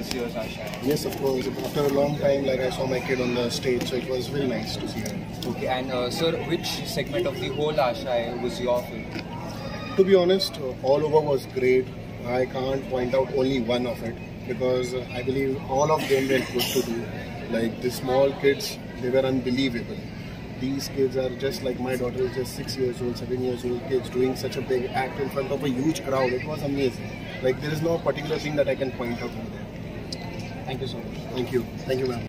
this year's Aashayein? Yes, of course. After a long time, like I saw my kid on the stage, so it was very nice to see her. Okay, and uh, sir, which segment of the whole Aashayein was your favorite? To be honest, all over was great. I can't point out only one of it because uh, I believe all of them were good to do. Like the small kids, they were unbelievable. These kids are just like my daughter is just six years old, seven years old kids doing such a big act in front of a huge crowd. It was amazing. Like there is no particular thing that I can point out over there. Thank you so much. Thank you. Thank you, ma'am.